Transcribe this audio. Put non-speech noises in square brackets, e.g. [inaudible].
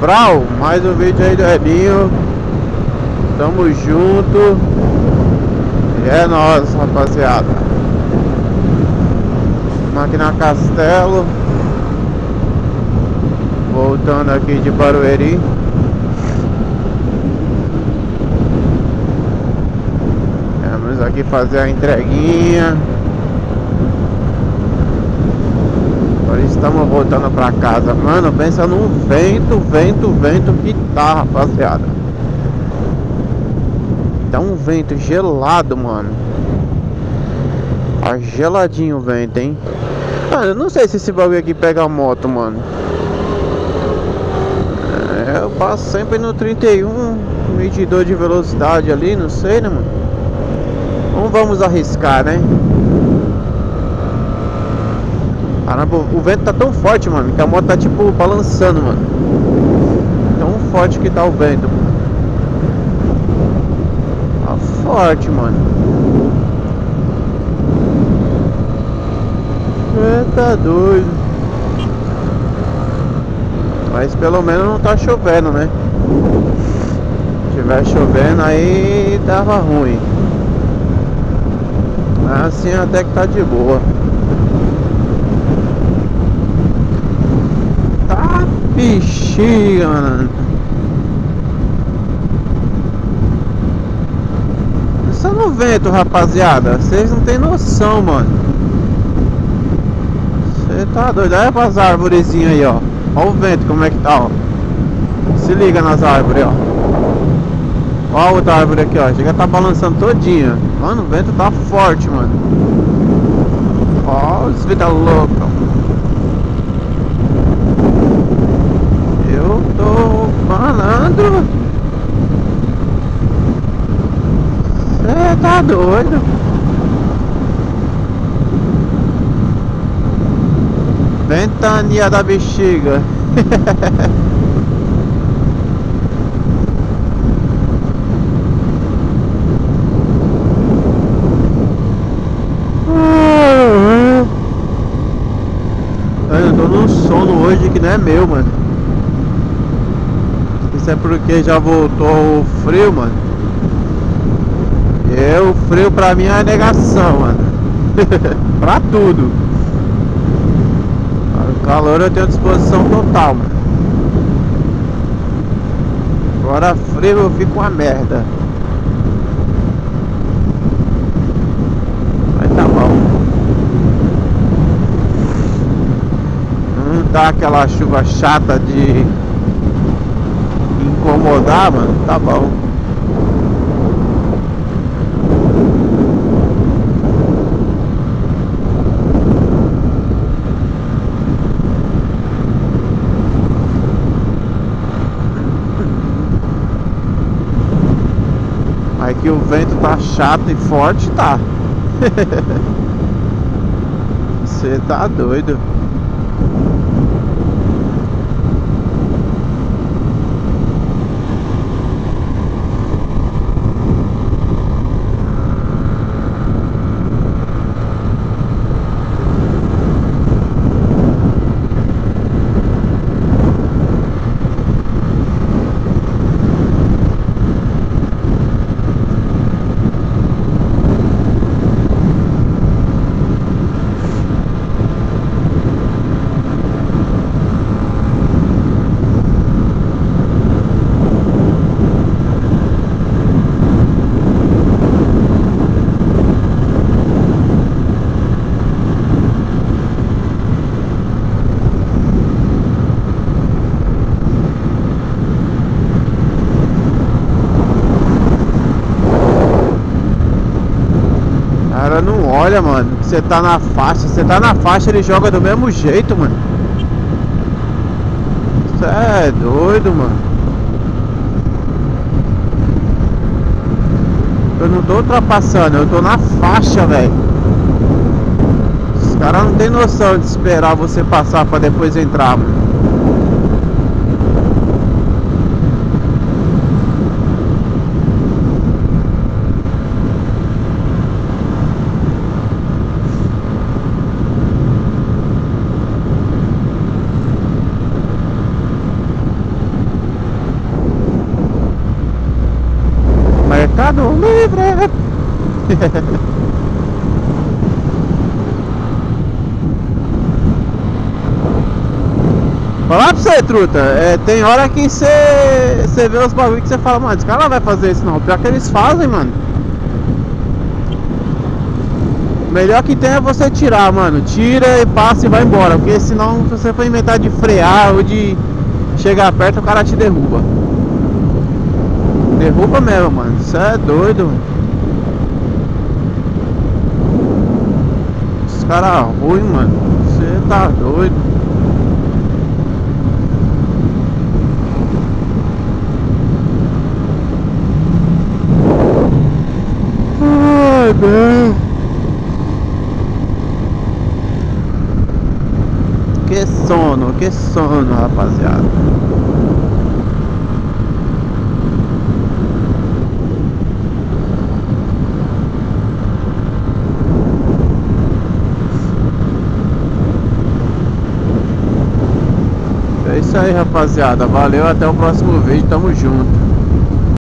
Brau, mais um vídeo aí do Edinho. Tamo junto. E é nóis, rapaziada. Máquina Castelo. Voltando aqui de Barueri. Vamos aqui fazer a entreguinha. Estamos voltando pra casa. Mano, pensa num vento, vento, vento que tá, rapaziada. Tá um vento gelado, mano. Tá geladinho o vento, hein? Mano, eu não sei se esse bagulho aqui pega moto, mano. É, eu passo sempre no 31, medidor de velocidade ali, não sei, né, mano? Não vamos arriscar, né? Caramba, o vento tá tão forte, mano, que a moto tá tipo balançando, mano. Tão forte que tá o vento. Tá forte, mano. É, tá doido. Mas pelo menos não tá chovendo, né? Se tiver chovendo aí dava ruim. Assim até que tá de boa. Tá bexiga, mano. Isso no vento, rapaziada. Vocês não tem noção, mano. Você tá doido. Olha pras árvorezinhas aí, ó. Olha o vento como é que tá, ó. Se liga nas árvores, ó. Olha a outra árvore aqui, ó. Chega tá balançando todinha. Mano, o vento tá forte, mano. Ó, os vida louca. Eu tô falando. Você tá doido? Ventania da bexiga. [laughs] Eu tô num sono hoje que não é meu, mano. Isso é porque já voltou o frio, mano. E o frio pra mim é negação, mano. [laughs] pra tudo. O calor eu tenho disposição total, mano. Agora frio eu fico uma merda. Mas tá bom. Não dá aquela chuva chata de incomodar, mano. Tá bom. Mas que o vento tá chato e forte, tá. [laughs] Você tá doido. Cara, não olha, mano. Você tá na faixa, você tá na faixa, ele joga do mesmo jeito, mano. Você é doido, mano. Eu não tô ultrapassando, eu tô na faixa, velho. Os caras não tem noção de esperar você passar pra depois entrar, mano. Mercado Livre. [laughs] Falar pra você, truta, é, tem hora que você vê os bagulho que você fala, mano, esse cara vai fazer isso não. Pior que eles fazem, mano. Melhor que tem é você tirar, mano. Tira e passa e vai embora. Porque senão, se você for inventar de frear ou de chegar perto, o cara te derruba. Derruba mesmo, mano. Isso é doido. Os caras ruins, mano. Você tá doido. Ai, meu. Que sono, que sono, rapaziada. É isso aí, rapaziada. Valeu, até o próximo vídeo. Tamo junto.